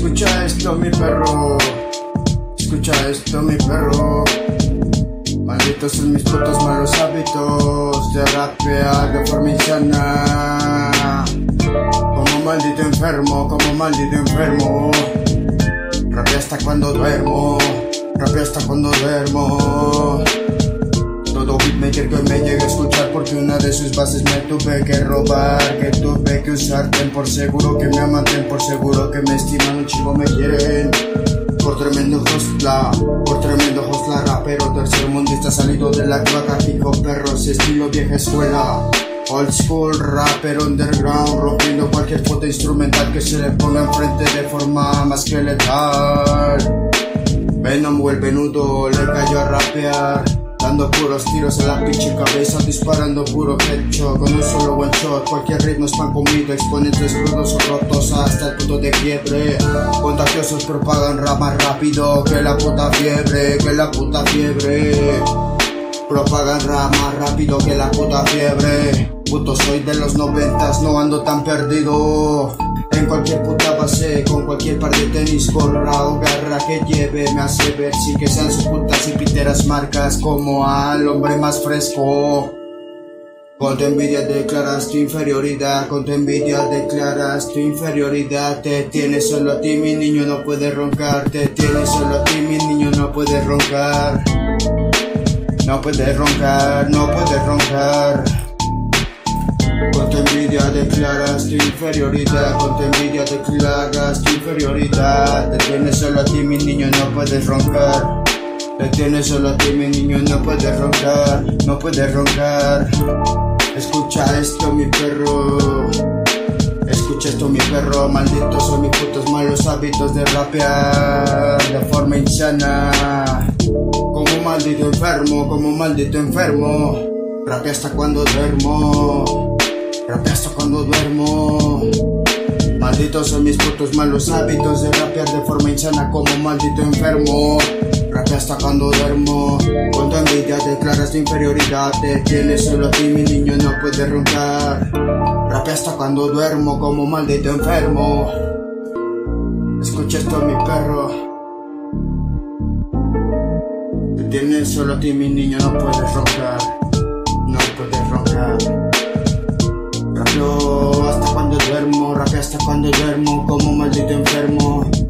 Escucha esto mi perro, escucha esto mi perro. Malditos son mis putos malos hábitos de rapear de forma insana. Como maldito enfermo, como maldito enfermo. Rapea hasta cuando duermo, rapea hasta cuando duermo. Todo beatmaker que me llegue a escuchar porque una de sus bases me tuve que robar, que tuve que usar, ten por seguro que me aman, ten por seguro que me estiman, un chivo me quieren. Por tremendo hostla, por tremendo hostla, rapero tercermundista salido de la cloaca, hijo perros, estilo vieja escuela. Old school rapper underground, rompiendo cualquier foto instrumental que se le ponga enfrente de forma más que letal. Venom vuelve nudo, le cayó a rapear. Dando puros tiros en la pinche cabeza, disparando puro headshot con un solo one shot. Cualquier ritmo es pan comido, exponentes crudos o rotos hasta el punto de quiebre. Contagiosos propagan rap más rápido que la puta fiebre, que la puta fiebre. Propagan rap más rápido que la puta fiebre. Puto soy de los noventas, no ando tan perdido. En cualquier puta base, con cualquier par de tenis, gorra o garra que lleve, me hace ver si que sean sus putas y piteras marcas como al hombre más fresco. Con tu envidia declaras tu inferioridad, con tu envidia declaras tu inferioridad. Te tienes solo a ti, mi niño no puede roncar. Te tienes solo a ti, mi niño no puede roncar. No puede roncar, no puede roncar. Envidia declaras tu inferioridad, con tu envidia declaras tu inferioridad. Te tienes solo a ti, mi niño, no puedes roncar. Te tienes solo a ti, mi niño, no puedes roncar, no puedes roncar. Escucha esto, mi perro. Escucha esto, mi perro. Malditos son mis putos malos hábitos de rapear de forma insana. Como maldito enfermo, como maldito enfermo. Rapea hasta cuando duermo. Hasta cuando duermo. Malditos son mis putos malos hábitos de rapear de forma insana como maldito enfermo. Rapea cuando duermo. Con tu envidia declaras tu inferioridad. Te tienes solo a ti, mi niño, no puedes roncar. Rapea cuando duermo como maldito enfermo. Escucha esto, mi perro. Te tienes solo a ti, mi niño, no puedes roncar. Como un maldito enfermo.